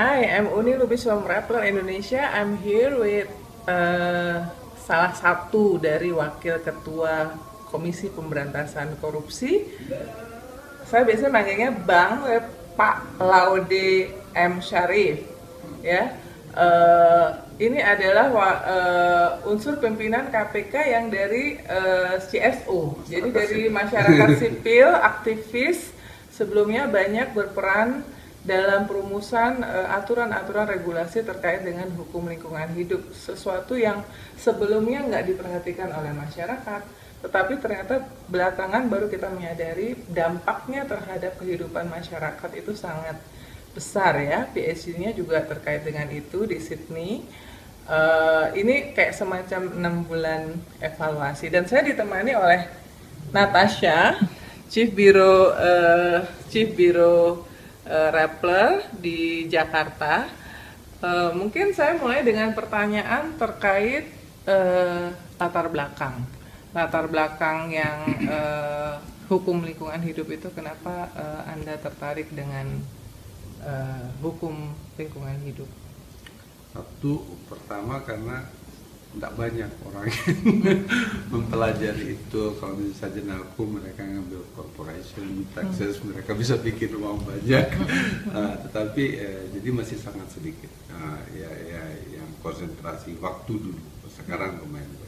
Hi, I'm Uni Lubis from Rappler Indonesia. I'm here with uh, salah satu dari wakil ketua Komisi Pemberantasan Korupsi. Saya biasanya manggilnya Bang Pak Laude M Syarif. Ya, uh, ini adalah uh, unsur pimpinan KPK yang dari uh, CSO. Jadi dari masyarakat sipil, aktivis sebelumnya banyak berperan dalam perumusan aturan-aturan uh, regulasi terkait dengan hukum lingkungan hidup. Sesuatu yang sebelumnya nggak diperhatikan oleh masyarakat tetapi ternyata belakangan baru kita menyadari dampaknya terhadap kehidupan masyarakat itu sangat besar ya. PSG-nya juga terkait dengan itu di Sydney. Uh, ini kayak semacam enam bulan evaluasi. Dan saya ditemani oleh Natasha Chief Biro uh, Chief Biro uh, Rappler di Jakarta uh, mungkin saya mulai dengan pertanyaan terkait uh, latar belakang latar belakang yang uh, hukum lingkungan hidup itu kenapa uh, anda tertarik dengan uh, hukum lingkungan hidup? Satu pertama karena tidak banyak orang yang mempelajari itu. Kalau misalnya aku mereka ngambil corporation taxes hmm. mereka bisa bikin uang banyak. Uh, tetapi uh, jadi masih sangat sedikit. Uh, ya ya yang konsentrasi waktu dulu. Sekarang lumayan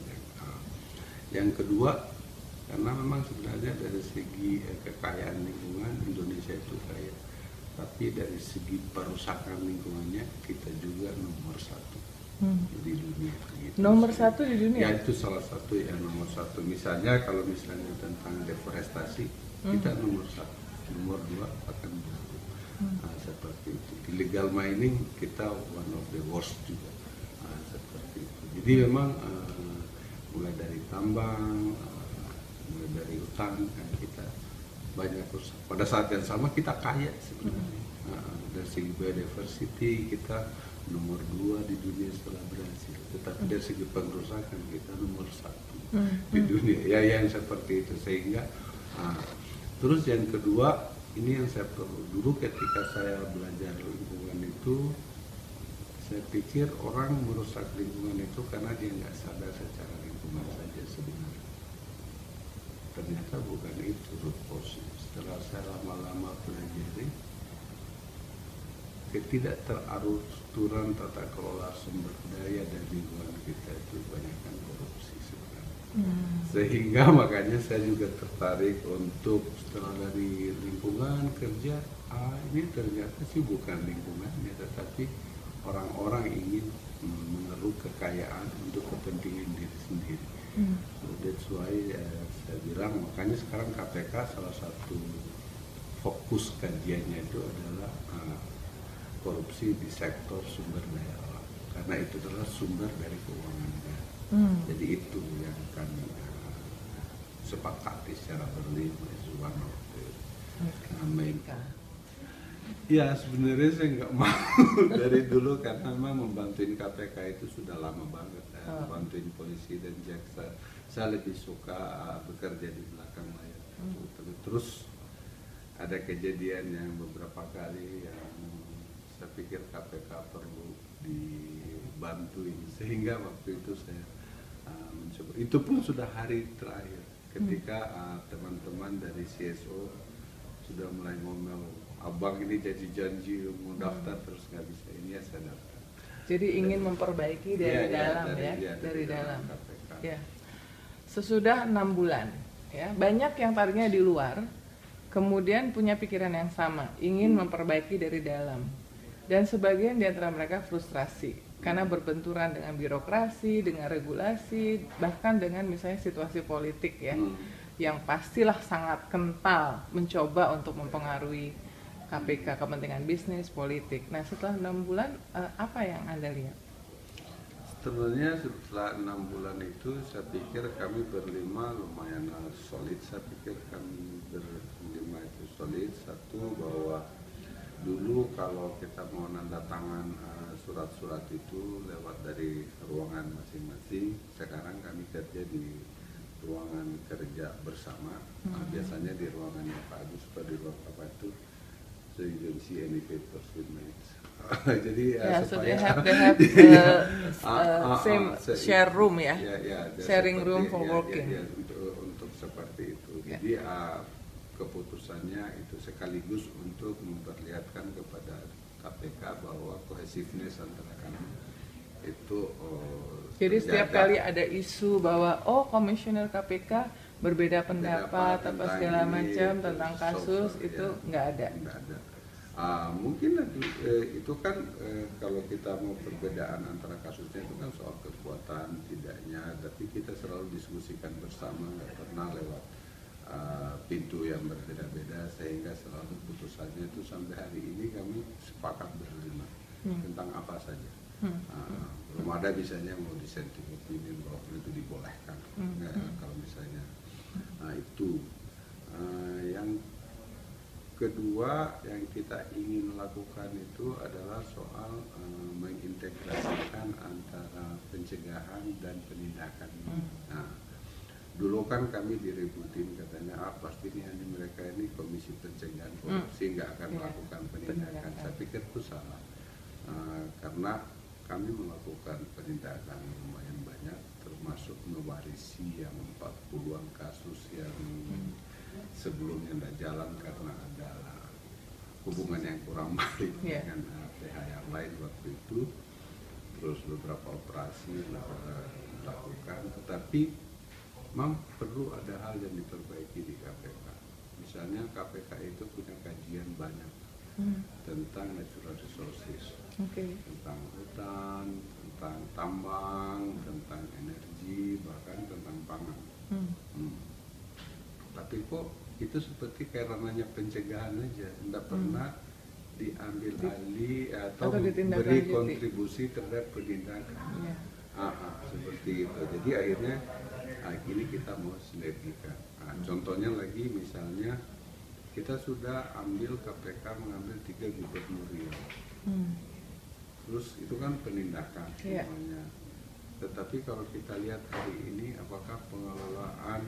yang kedua karena memang sebenarnya dari segi eh, kekayaan lingkungan Indonesia itu kaya. Tapi dari segi perusakan lingkungannya kita juga nomor satu hmm. di dunia gitu. nomor satu di dunia ya itu salah satu yang nomor satu misalnya kalau misalnya tentang deforestasi hmm. kita nomor satu nomor dua akan hmm. nah, seperti itu illegal mining kita one of the worst juga nah, seperti itu jadi memang uh, mulai dari tambang, uh, mulai dari hutan kan kita banyak rusak. Pada saat yang sama kita kaya sebenarnya. Uh, dari segi biodiversity kita nomor dua di dunia setelah Brasil. Tetapi dari segi pengerusakan kita nomor satu di hmm. dunia. Ya yang seperti itu sehingga uh, terus yang kedua ini yang saya perlu dulu ketika saya belajar lingkungan itu saya pikir orang merusak lingkungan itu karena dia nggak sadar secara lingkungan saja sebenarnya ternyata bukan itu root cause setelah saya lama-lama pelajari ketidakteraturan tata kelola sumber daya dan lingkungan kita itu banyak korupsi sebenarnya hmm. sehingga makanya saya juga tertarik untuk setelah dari lingkungan kerja ah ini ternyata sih bukan lingkungannya tetapi orang-orang ingin mengeruk kekayaan untuk kepentingan diri sendiri. Hmm. So that's why uh, saya bilang makanya sekarang KPK salah satu fokus kajiannya itu adalah uh, korupsi di sektor sumber daya alam karena itu adalah sumber dari keuangan negara. Hmm. Jadi itu yang kami uh, sepakati secara the uh, main Ya sebenarnya saya nggak mau dari dulu karena memang membantuin KPK itu sudah lama banget ya. Oh. Bantuin polisi dan jaksa. Saya lebih suka uh, bekerja di belakang layar. Hmm. Terus ada kejadian yang beberapa kali yang saya pikir KPK perlu dibantuin sehingga waktu itu saya uh, mencoba. Itu pun sudah hari terakhir ketika uh, teman-teman uh, dari CSO sudah mulai ngomel abang ini jadi janji mau daftar hmm. terus nggak bisa ini ya saya daftar jadi ingin memperbaiki dari ya, dalam ya, dari, ya, ya dari, dalam, dalam. ya sesudah enam bulan ya banyak yang tadinya di luar kemudian punya pikiran yang sama ingin hmm. memperbaiki dari dalam dan sebagian di antara mereka frustrasi karena berbenturan dengan birokrasi, dengan regulasi, bahkan dengan misalnya situasi politik ya, hmm. yang pastilah sangat kental mencoba untuk mempengaruhi KPK kepentingan bisnis politik. Nah setelah enam bulan uh, apa yang anda lihat? Sebenarnya setelah enam bulan itu saya pikir kami berlima lumayan solid. Saya pikir kami berlima itu solid. Satu bahwa dulu kalau kita mau nanda tangan uh, surat-surat itu lewat dari ruangan masing-masing. Sekarang kami kerja di ruangan kerja bersama. Hmm. Uh, biasanya di ruangannya Pak Agus atau di ruang Pak itu so you don't see any papers with minutes. Jadi uh, Yeah, so they have they have Iya. uh, Ah, uh, ah, same ah, se- share room ya. Ya, ya, ada Sharing seperti- room for ya, ya, working. ya, untuk untuk seperti itu. Ya. Jadi uh, keputusannya itu sekaligus untuk memperlihatkan kepada KPK bahwa kohesiveness antara kami itu oh, Jadi setiap terjaga. kali ada isu bahwa oh komisioner KPK berbeda pendapat apa segala ini, macam itu tentang kasus so, itu ya. nggak ada. Nggak ada. Ah, mungkin nanti, eh, itu kan eh, kalau kita mau perbedaan antara kasusnya itu kan soal kekuatan tidaknya, tapi kita selalu diskusikan bersama, nggak pernah lewat pintu yang berbeda-beda sehingga selalu putusannya itu sampai hari ini kami sepakat berlima Hmm. tentang apa saja. Hmm. Ah, belum ada misalnya mau dissenting opinion bahwa itu dibolehkan. Hmm. Nggak, Hmm. kalau misalnya nah itu Ah, yang kedua yang kita ingin lakukan itu adalah soal eh, mengintegrasikan antara pencegahan dan penindakan. Hmm. Nah, dulu kan kami diributin katanya ah pasti ini hanya mereka ini komisi pencegahan korupsi nggak akan Iya, melakukan penindakan. Saya pikir itu salah Eh, karena kami melakukan penindakan lumayan banyak termasuk mewarisi yang 40-an kasus yang sebelumnya tidak jalan karena ada hubungan yang kurang baik Iya. dengan eh, PH yang lain waktu itu. Terus beberapa operasi eh, dilakukan. Tetapi memang perlu ada hal yang diperbaiki di KPK misalnya KPK itu punya kajian banyak Hmm. tentang natural resources Oke. tentang hutan, tentang tambang, tentang energi, bahkan tentang pangan. Hmm. Hmm. Tapi kok itu seperti kayak ranahnya pencegahan aja, tidak pernah diambil Di- alih atau atau beri kontribusi terhadap penindakan. Iya. Ah, ah, seperti itu. Jadi akhirnya ah, ini kita mau sinergikan. Nah, contohnya lagi misalnya kita sudah ambil KPK mengambil tiga gubernur Riau. Hmm. Terus itu kan penindakan Iya. semuanya. Tetapi kalau kita lihat hari ini apakah pengelolaan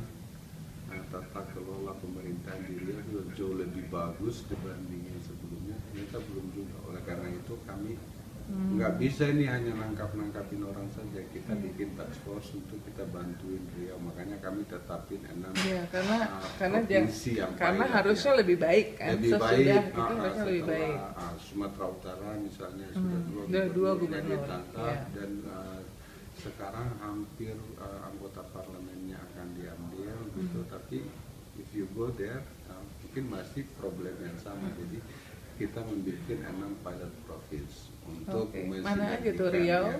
eh, tata kelola pemerintahan di Riau jauh lebih bagus dibandingin sebelumnya? Ternyata belum juga. Oleh karena itu kami Hmm. nggak bisa ini hanya nangkap-nangkapin orang saja. Kita bikin task force untuk kita bantuin Riau. Makanya kami tetapin enam Iya, karena ah, karena provinsi yang karena harusnya ya. lebih baik kan lebih sesudah baik itu ah, ah, harusnya lebih baik. ah, Sumatera Utara misalnya Hmm, sudah dua udah dua gubernur yang ditangkap iya. dan ah, sekarang hampir ah, anggota parlemennya akan diambil gitu Hmm. tapi if you go there ah, mungkin masih problem yang sama Hmm. jadi kita membuat enam pilot province untuk Oke, mana aja tuh, Riau? ya,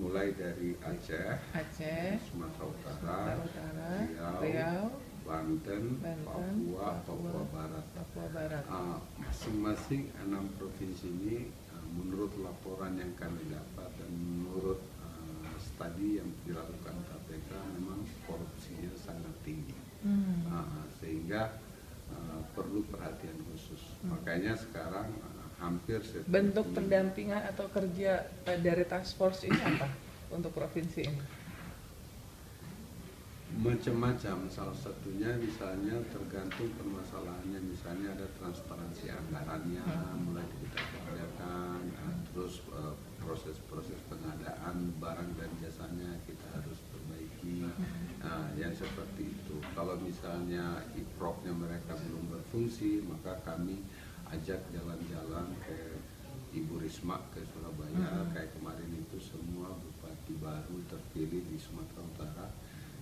mulai dari Aceh Aceh, Sumatera Utara, Sumatera Utara, Riau, Riau, Banten, Banten, Papua, Papua, Papua Barat. Papua Barat. Uh, masing-masing enam provinsi ini uh, menurut laporan yang kami dapat dan menurut uh, studi yang dilakukan KPK memang korupsinya sangat tinggi Hmm. Uh, sehingga uh, perlu perhatian makanya sekarang uh, hampir setiap Bentuk minggu- pendampingan atau kerja eh, dari task force ini apa untuk provinsi ini? macam-macam. Salah satunya misalnya tergantung permasalahannya. Misalnya ada transparansi anggarannya mulai kita kerjakan nah, terus eh, proses-proses pengadaan barang dan jasanya kita harus perbaiki. Nah, yang seperti itu kalau misalnya iproknya mereka belum berfungsi maka kami ajak jalan-jalan ke Ibu Risma ke Surabaya. Kayak kemarin itu semua bupati baru terpilih di Sumatera Utara.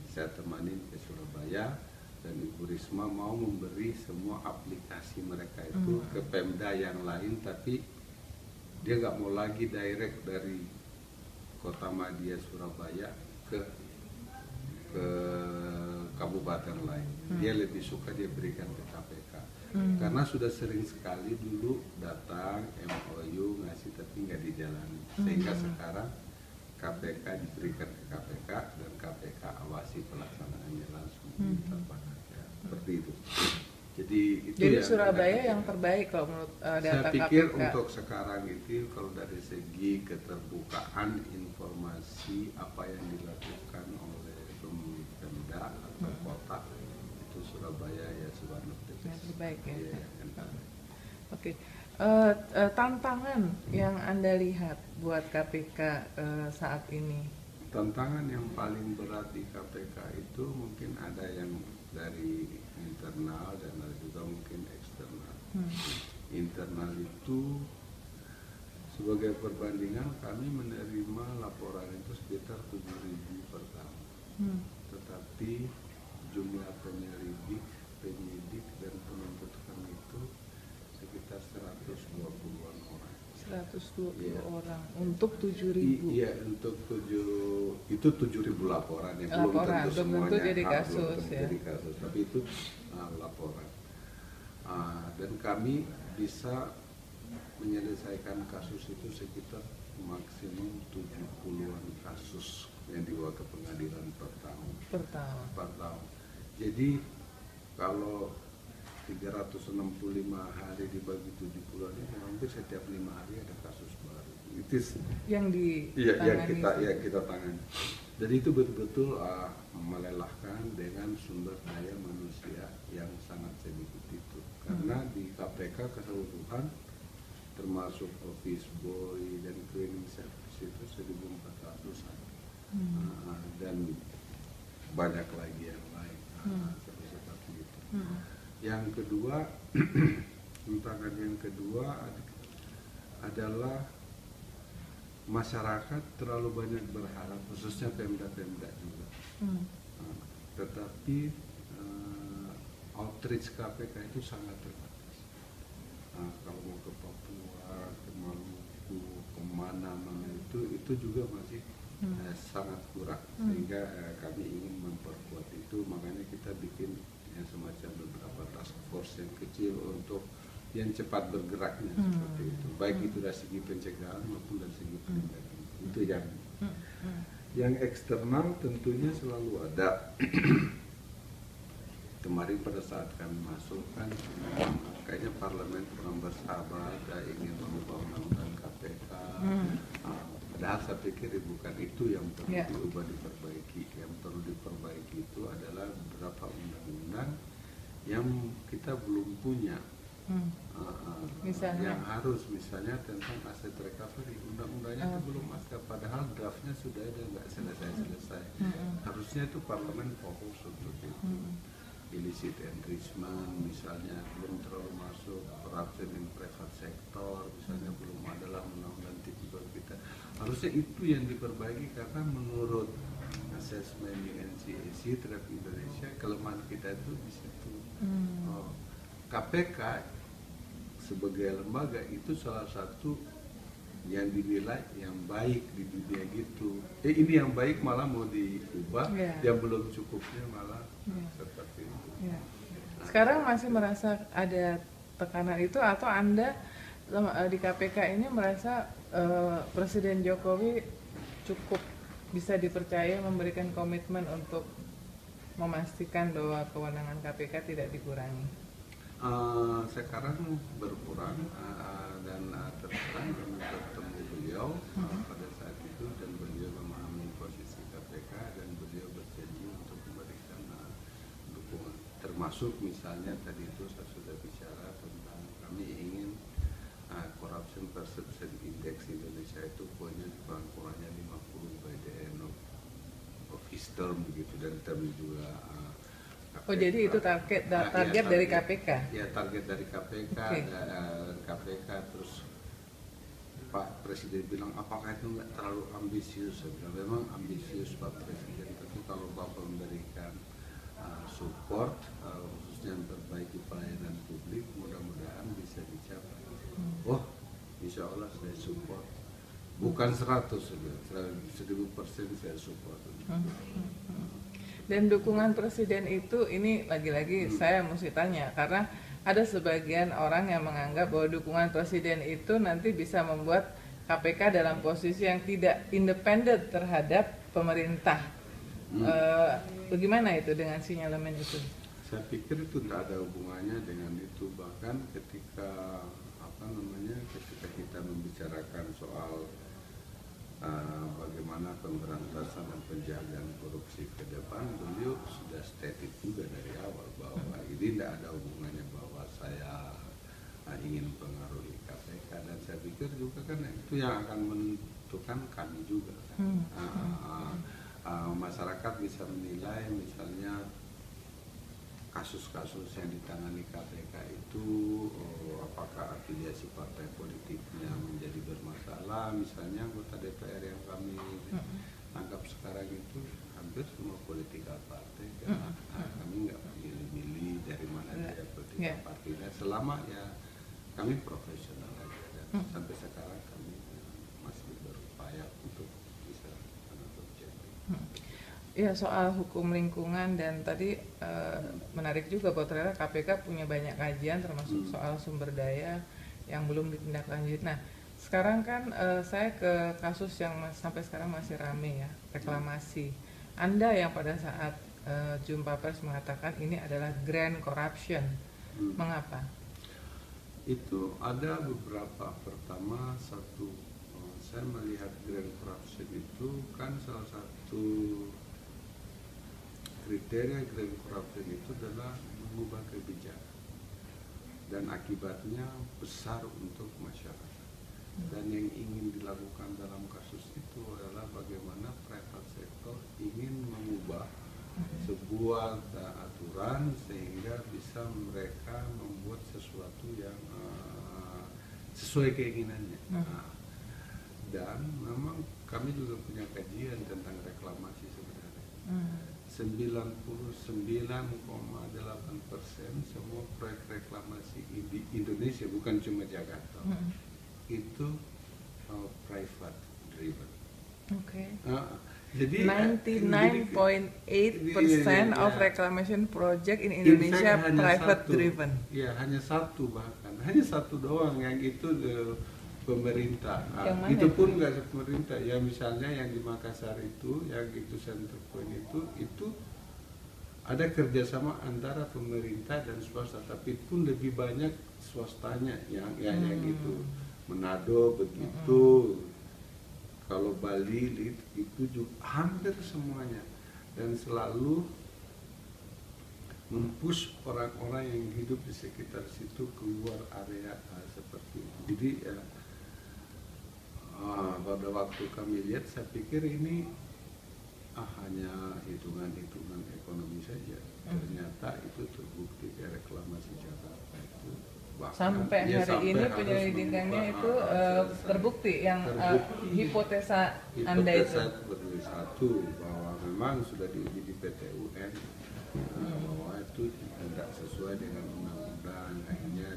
Saya temanin ke Surabaya dan Ibu Risma mau memberi semua aplikasi mereka itu ke Pemda yang lain tapi dia nggak mau lagi direct dari Kota Madia Surabaya ke ke kabupaten lain. Dia lebih suka dia berikan ke KPK. Karena sudah sering sekali dulu datang MOU ngasih tapi nggak dijalani. Sehingga sekarang KPK diberikan ke KPK dan KPK awasi pelaksanaannya langsung minta ya, seperti itu. Jadi itu Jadi yang Surabaya kita- yang terbaik kalau menurut eh, data saya pikir KPK. untuk sekarang itu kalau dari segi keterbukaan informasi apa yang dilakukan oleh kota itu Surabaya ya terbaik ya. Terbaik. Oke, uh, uh, tantangan yang anda lihat buat KPK uh, saat ini? Tantangan yang paling berat di KPK itu mungkin ada yang dari internal dan ada juga mungkin eksternal. Hmm. Internal itu sebagai perbandingan kami menerima laporan itu sekitar 7.000 per tahun. Hmm. Tetapi jumlah penyelidik, penyidik dan penuntut kami itu sekitar 120-an orang. 120 ya. orang untuk 7000. Iya, untuk 7 itu 7000 laporan yang belum tentu semuanya tentu jadi kasus belum ya. jadi kasus, tapi itu uh, laporan. Uh, dan kami bisa menyelesaikan kasus itu sekitar maksimum 70-an kasus yang dibawa ke pengadilan per tahun. Per tahun. Per tahun. Jadi kalau 365 hari dibagi 70 hari hampir setiap lima hari ada kasus baru. Itu yang di iya, yang kita ya kita tangani. Jadi itu betul-betul uh, melelahkan dengan sumber daya manusia yang sangat sedikit itu. Karena hmm. di KPK keseluruhan termasuk office boy dan cleaning service itu 1400 hmm. uh, dan banyak lagi yang lain uh, seperti itu. Hmm. Yang kedua tantangan yang kedua adalah masyarakat terlalu banyak berharap khususnya pemda-pemda juga. Hmm. Uh, tetapi uh, outreach KPK itu sangat terbatas. Uh, kalau mau ke Papua, ke Maluku, ke mana mana itu itu juga masih hmm. uh, sangat kurang hmm. sehingga uh, kami ingin memperkuat itu makanya kita bikin yang semacam beberapa task force yang kecil untuk yang cepat bergeraknya hmm. seperti itu baik hmm. itu dari segi pencegahan maupun dari segi penindakan hmm. itu yang hmm. Hmm. yang eksternal tentunya selalu ada kemarin pada saat kami masuk kan kayaknya parlemen kurang bersahabat ingin mengubah undang-undang Padahal saya pikir bukan itu yang perlu yeah. diubah diperbaiki. Yang perlu diperbaiki itu adalah beberapa undang-undang yang kita belum punya. Hmm. Uh, misalnya? Yang harus misalnya tentang aset recovery undang-undangnya uh. itu belum ada. Padahal draftnya sudah ada nggak selesai-selesai. Hmm. hmm. Harusnya itu parlemen fokus untuk itu. Hmm illicit enrichment misalnya belum terlalu masuk corruption in private sector misalnya belum adalah undang-undang tipikor kita harusnya itu yang diperbaiki karena menurut asesmen UNCAC terhadap Indonesia kelemahan kita itu di situ hmm. oh, KPK sebagai lembaga itu salah satu yang dinilai yang baik di dunia gitu. Eh ini yang baik malah mau diubah, yeah. yang belum cukupnya malah yeah. seperti itu. Yeah. Sekarang masih merasa ada tekanan itu atau anda eh, di KPK ini merasa uh, Presiden Jokowi cukup bisa dipercaya memberikan komitmen untuk memastikan bahwa kewenangan KPK tidak dikurangi? Uh, sekarang berkurang. Uh, dan uh, terus terang bertemu beliau uh, pada saat itu dan beliau memahami posisi KPK dan beliau berjanji untuk memberikan uh, dukungan termasuk misalnya tadi itu saya sudah bicara tentang kami ingin uh, corruption perception index Indonesia itu punya kurang-kurangnya 50 by the end of, of his term begitu dan term juga uh, Oh jadi itu target nah, target ya, dari KPK? Ya target dari KPK, okay. da, uh, KPK terus Pak Presiden bilang apakah itu nggak terlalu ambisius? Saya bilang memang ambisius Pak Presiden, tapi kalau Bapak memberikan uh, support uh, khususnya memperbaiki pelayanan publik, mudah-mudahan bisa dicapai. Hmm. Oh, Insya Allah saya support. Bukan 100 saja, 1000 persen saya support. Hmm. Hmm. Dan dukungan presiden itu ini lagi-lagi hmm. saya mesti tanya karena ada sebagian orang yang menganggap bahwa dukungan presiden itu nanti bisa membuat KPK dalam posisi yang tidak independen terhadap pemerintah. Hmm. E, bagaimana itu dengan sinyalemen itu? Saya pikir itu tidak ada hubungannya dengan itu bahkan ketika apa namanya ketika kita membicarakan soal uh, bagaimana pemberantasan dan penjagaan korupsi ke depan beliau sudah stated juga dari awal bahwa ini tidak ada hubungannya bahwa saya uh, ingin mempengaruhi KPK dan saya pikir juga kan itu yang akan menentukan kami juga kan. Hmm. Uh, uh, uh, masyarakat bisa menilai misalnya kasus-kasus yang ditangani KPK itu oh, apakah afiliasi partai politiknya menjadi bermasalah? Misalnya anggota DPR yang kami tangkap sekarang itu hampir semua politikal partai karena ah, kami nggak milih-milih dari mana dia politikal Yeah. partainya selama ya kami profesional aja dan sampai sekarang kami eh, masih berupaya untuk bisa eh, berjati. Ya soal hukum lingkungan dan tadi eh, menarik juga bahwa ternyata KPK punya banyak kajian termasuk Hmm. soal sumber daya yang belum ditindaklanjuti. Nah sekarang kan eh, saya ke kasus yang mas- sampai sekarang masih rame ya reklamasi. Anda yang pada saat eh, jumpa pers mengatakan ini adalah grand corruption. Hmm. Mengapa? itu ada beberapa pertama satu saya melihat grand corruption itu kan salah satu kriteria grand corruption itu adalah mengubah kebijakan dan akibatnya besar untuk masyarakat dan yang ingin dilakukan dalam kasus itu adalah bagaimana private sector ingin mengubah sebuah aturan sehingga bisa mereka membuat sesuatu yang uh, sesuai keinginannya. Hmm. Nah, dan memang kami juga punya kajian tentang reklamasi sebenarnya. Hmm. 99,8 persen semua proyek reklamasi di Indonesia bukan cuma Jakarta Hmm. itu uh, private driven. Oke. Ah, jadi eh, 99.8% of Iya. reclamation project in In Indonesia fact, private satu. driven. Ya, hanya satu bahkan. Hanya satu doang yang itu eh, pemerintah. Ah, Yang mana itu pun nggak pemerintah. Ya misalnya yang di Makassar itu, yang itu center point itu, itu ada kerjasama antara pemerintah dan swasta, tapi pun lebih banyak swastanya yang yang yang Hmm. itu. Manado begitu. Kalau Bali itu, itu juga hampir semuanya dan selalu mempush orang-orang yang hidup di sekitar situ keluar area uh, seperti itu. Jadi uh, pada waktu kami lihat saya pikir ini ah, hanya hitungan-hitungan ekonomi saja. Hmm. Ternyata itu terbukti ya, reklamasi Jakarta itu bahkan Sampai ya, hari sampai ini penyelidikannya itu eh, selesai. terbukti yang eh, Terbukti. hipotesa Anda itu. Hipotesa satu bahwa memang sudah diuji di PT UN uh, bahwa itu tidak sesuai dengan undang-undang akhirnya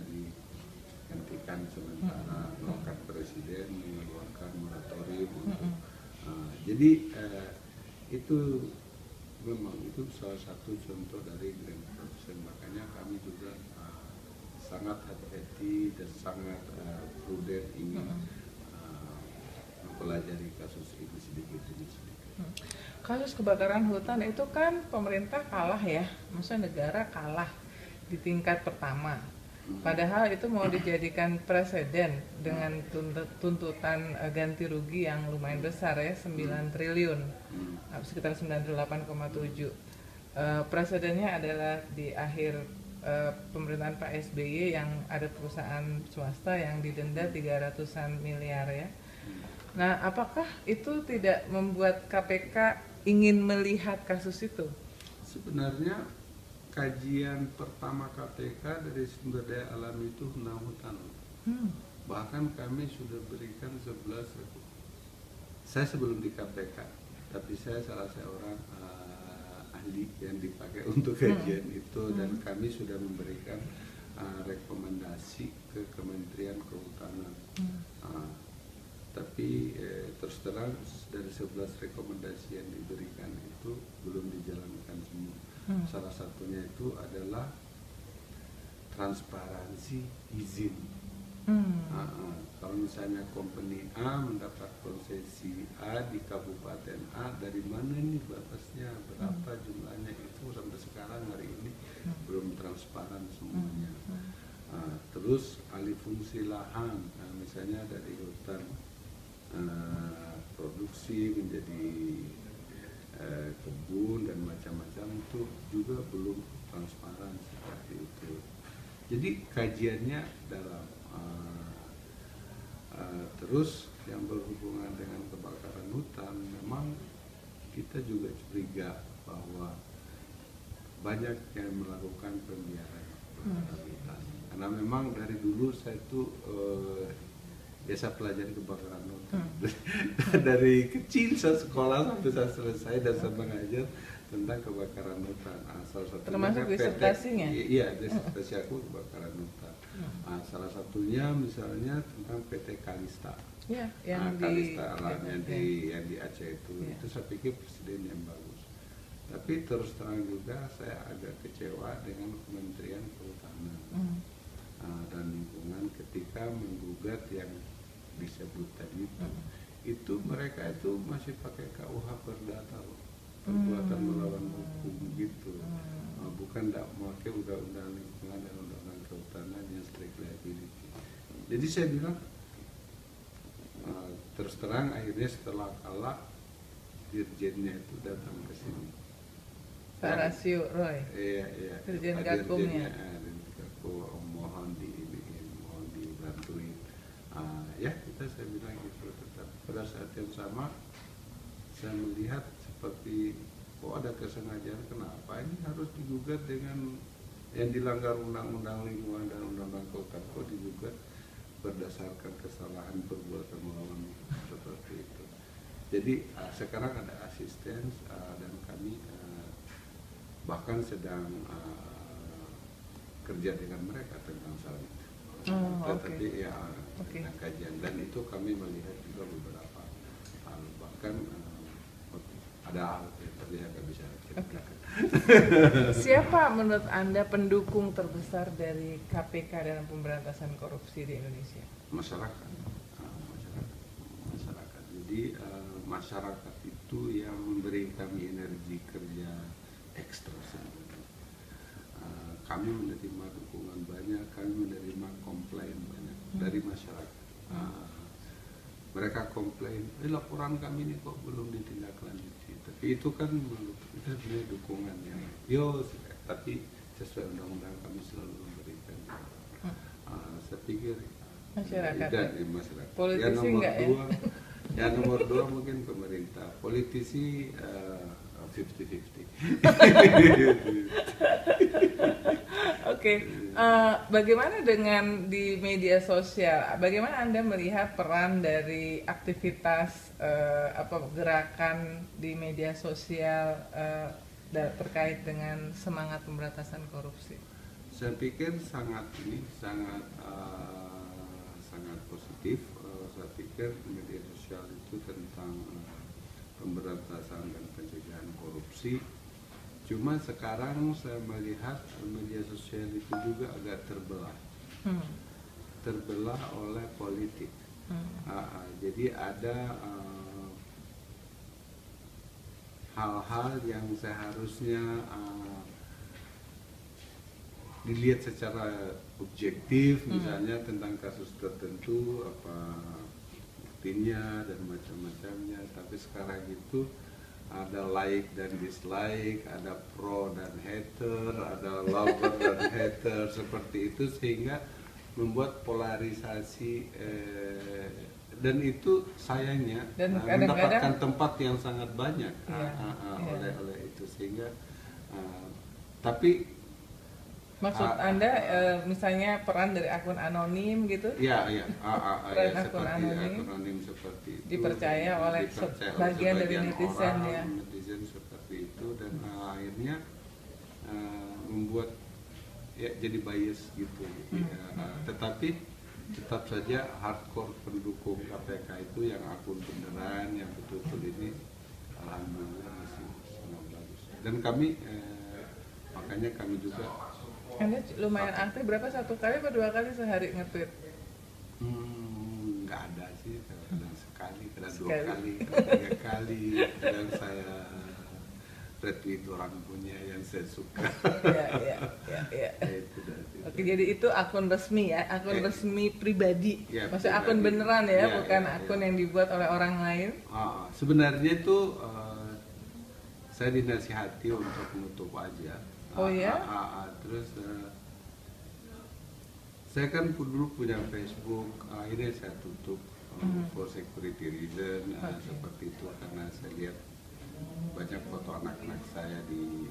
dihentikan sementara melakukan presiden mengeluarkan moratorium untuk uh, jadi uh, itu memang itu salah satu contoh dari grand corruption makanya kami juga uh, sangat hati-hati dan sangat uh, prudent ingin uh, mempelajari kasus ini sedikit demi sedikit. Kasus kebakaran hutan itu kan pemerintah kalah ya, maksudnya negara kalah di tingkat pertama. Padahal itu mau dijadikan presiden dengan tuntut- tuntutan eh, ganti rugi yang lumayan besar ya, 9 triliun, Hmm. sekitar 98,7. Eh, Presidennya adalah di akhir eh, pemerintahan Pak SBY yang ada perusahaan swasta yang didenda 300-an miliar ya. Nah, apakah itu tidak membuat KPK ingin melihat kasus itu? Sebenarnya kajian pertama KPK dari sumber daya alam itu tentang hutan. Hmm. Bahkan kami sudah berikan 11 ribu. Saya sebelum di KPK, tapi saya salah seorang uh, ahli yang dipakai untuk kajian itu dan kami sudah memberikan uh, rekomendasi ke Kementerian Kehutanan. Uh, tapi eh, terus terang dari 11 rekomendasi yang diberikan itu belum dijalankan semua. Hmm. Salah satunya itu adalah transparansi izin. Hmm. Ah. kalau misalnya company A mendapat konsesi A di kabupaten A, dari mana ini batasnya, berapa jumlahnya itu sampai sekarang hari ini belum transparan semuanya. Ah, terus alih fungsi lahan, nah, misalnya dari hutan ah, produksi menjadi eh, kebun dan macam-macam itu juga belum transparan seperti itu. jadi kajiannya dalam uh, uh, terus yang berhubungan dengan kebakaran hutan memang kita juga curiga bahwa banyak yang melakukan pembiaran kebakaran hutan karena memang dari dulu saya tuh uh, biasa pelajari kebakaran hutan dari kecil saya sekolah sampai saya selesai dan saya mengajar tentang kebakaran hutan. Nah, salah satunya Termasuk disertasinya? Iya, disertasi aku kebakaran hutan. Nah, salah satunya misalnya tentang PT Kalista. Ya, yang Nah, di Kalista Alam yang ya. di yang di Aceh itu, Iya. itu saya pikir presiden yang bagus. Tapi terus terang juga saya agak kecewa dengan Kementerian Kehutanan Hmm. uh, dan lingkungan ketika menggugat yang disebut tadi itu Hmm. itu mereka itu masih pakai KUH perdata loh perbuatan Hmm. melawan hukum gitu Hmm. Uh, bukan tidak memakai undang-undang lingkungan dan undang-undang kehutanan yang strict liability jadi saya bilang uh, terus terang akhirnya setelah kalah dirjennya itu datang ke sini Pak Rasio Roy. Iya, iya. Dirjen Pak Gakumnya. Dirjennya, ah, dan aku mohon di ini, mohon dibantuin. Ah, ya, kita saya bilang gitu. Tetap pada saat yang sama, saya melihat seperti kok ada kesengajaan kenapa ini harus digugat dengan yang dilanggar undang-undang lingkungan dan undang-undang kota kok digugat berdasarkan kesalahan perbuatan melawan seperti itu. Jadi ah, sekarang ada asisten ah, dan kami ah, bahkan sedang kerja dengan mereka tentang hal itu. Oh, oke. Tetapi ya Oke. tentang kajian dan itu kami melihat juga beberapa hal bahkan ah, ada hal yang tadi saya nggak bisa ceritakan. Siapa menurut Anda pendukung terbesar dari KPK dalam pemberantasan korupsi di Indonesia? masyarakat Ah, masyarakat masyarakat jadi eh, masyarakat itu yang memberi kami energi kerja ekstra sebenarnya Eh, kami menerima dukungan banyak kami menerima dari masyarakat Ah, mereka komplain eh laporan kami ini kok belum ditindaklanjuti tapi itu kan menurut kita sebenarnya dukungan yang yo tapi sesuai undang-undang kami selalu memberikan Ah, saya pikir Masyarakat dan ya? ya, masyarakat. Politisi yang nomor enggak ya? dua, yang nomor dua mungkin pemerintah. Politisi eh, 50-50. Oke, eh, bagaimana dengan di media sosial? Bagaimana Anda melihat peran dari aktivitas eh, apa gerakan di media sosial da- terkait dengan semangat pemberantasan korupsi? Saya pikir sangat ini sangat eh, sangat positif. Eh, saya pikir media sosial itu tentang eh, pemberantasan dan korupsi. Cuma sekarang saya melihat media sosial itu juga agak terbelah, Hmm. terbelah oleh politik. Hmm. Ah, jadi ada eh, hal-hal yang seharusnya eh, dilihat secara objektif, misalnya tentang kasus tertentu, apa buktinya dan macam-macamnya. Tapi sekarang itu ada like dan dislike, ada pro dan hater, ada lover dan hater seperti itu sehingga membuat polarisasi eh, dan itu sayangnya Dan eh, kadang-kadang- mendapatkan tempat yang sangat banyak Iya, ah, ah, ah, iya. oleh oleh itu sehingga ah, tapi Maksud Ah, Anda eh, misalnya peran dari akun anonim gitu? ya ya ah, ah, ah, Peran ya, akun seperti anonim. akun anonim seperti itu. Dipercaya oleh Dipercaya sebagian dari netizen, orang, ya. netizen seperti itu dan ah, akhirnya ah, membuat ya jadi bias gitu Hmm, Ya, ah, tetapi tetap saja hardcore pendukung KPK itu yang akun beneran yang betul-betul ini alhamdulillah masih sangat bagus. Dan kami eh, makanya kami juga Anda lumayan aktif berapa satu kali atau dua kali sehari nge-tweet? Hmm, nggak ada sih kadang sekali kadang dua Sekali. kali kadang tiga kali kadang saya retweet orang punya yang saya suka Iya, iya, iya, iya. Ya, itu dah, itu. Oke, jadi itu akun resmi ya, akun Eh, resmi pribadi. ya, Maksudnya akun beneran ya, Ya, bukan ya, akun ya. yang dibuat oleh orang lain. Ah, sebenarnya itu eh, saya dinasihati untuk menutup aja Oh, Ah, ya? ah, ah, ah. terus eh, saya kan dulu punya Facebook, akhirnya saya tutup um, for security reason uh, Oke. seperti itu karena saya lihat banyak foto anak-anak saya di,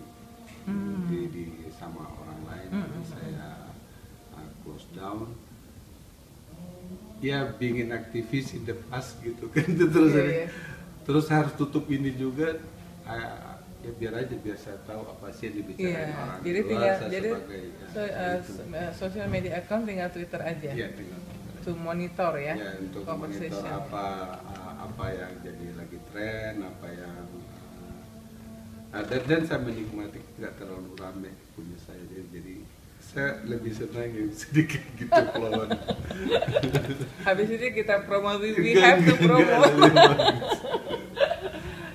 Hmm. di, di sama orang lain, jadi saya uh, close down. Ya, bikin aktivis in the past gitu kan, terus Iya, iya. terus harus tutup ini juga. uh, ya biar aja biar saya tahu apa sih yang dibicarain Iya, orang jadi di luar, tinggal jadi sebagai, ya, so, uh, social media account tinggal Twitter aja Iya, tinggal. to monitor ya, Ya, untuk monitor apa uh, apa yang jadi lagi tren, apa yang uh, ada dan saya menikmati tidak terlalu rame punya saya jadi, jadi saya lebih senang yang sedikit gitu followan. Habis itu kita promo we have to promo.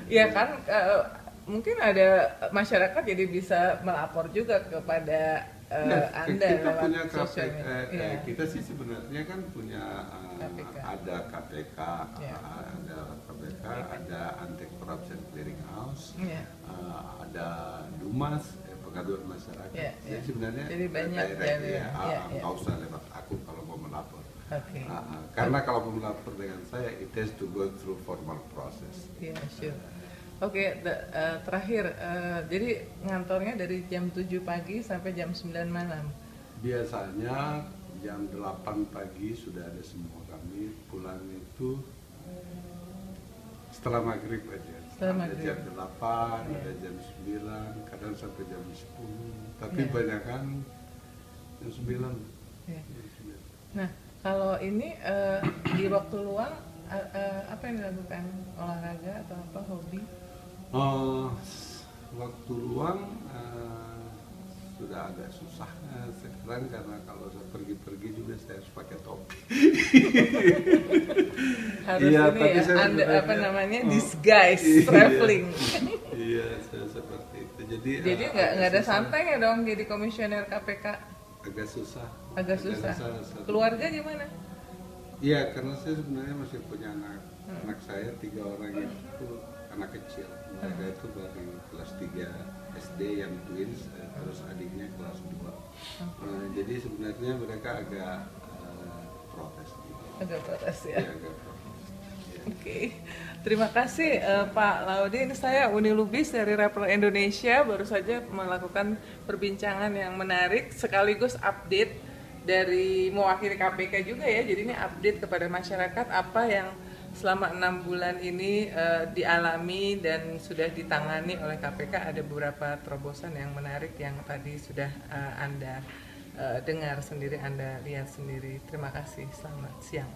ya kan uh, mungkin ada masyarakat jadi bisa melapor juga kepada uh, Nah, Anda kita punya KPK, eh, Iya. eh, kita sih sebenarnya kan punya uh, KPK. ada KPK, Iya. uh, ada KPK, ada Anti Corruption Clearing House, Iya. uh, ada Dumas, eh, pengaduan masyarakat. Iya, Jadi iya. sebenarnya Jadi banyak direct, jadi, ya, iya, ah, iya. nggak usah lewat aku kalau mau melapor. Oke. Ah, ah, karena kalau mau melapor dengan saya, it has to go through formal process. Iya, sure. Oke, te- eh, terakhir, eh, jadi ngantornya dari jam 7 pagi sampai jam 9 malam. Biasanya jam 8 pagi sudah ada semua kami pulang itu setelah maghrib aja. Setelah ada maghrib. jam 8, Iya. ada jam 9, kadang sampai jam 10. Tapi Iya. banyak kan jam 9. Iya. Jam 9. Nah, kalau ini eh, di waktu luang eh, eh, apa yang dilakukan? Olahraga atau apa hobi? Oh, waktu luang eh, sudah agak susah eh, sekarang karena kalau saya pergi-pergi juga saya harus pakai topi. Harus Iya, ini tapi ya, saya anda, apa namanya Oh. disguise Iya. traveling. iya, saya seperti itu. Jadi jadi nggak agak ada susah. santai ya dong jadi komisioner KPK. Agak susah. Agak susah. susah. Keluarga gimana? Iya, karena saya sebenarnya masih punya anak. Hmm. Anak saya tiga orang itu anak kecil. Mereka itu dari kelas 3 SD yang twins, eh, terus adiknya kelas 2. Eh, jadi sebenarnya mereka agak eh, protes. Gitu. Agak protes Iya, ya. agak protes. Iya. Oke, terima kasih eh, Pak Laudin. Saya Uni Lubis dari Rappler Indonesia baru saja melakukan perbincangan yang menarik sekaligus update dari mewakili KPK juga ya. Jadi ini update kepada masyarakat apa yang selama enam bulan ini eh, dialami dan sudah ditangani oleh KPK. Ada beberapa terobosan yang menarik yang tadi sudah eh, Anda eh, dengar sendiri, Anda lihat sendiri. Terima kasih. Selamat siang.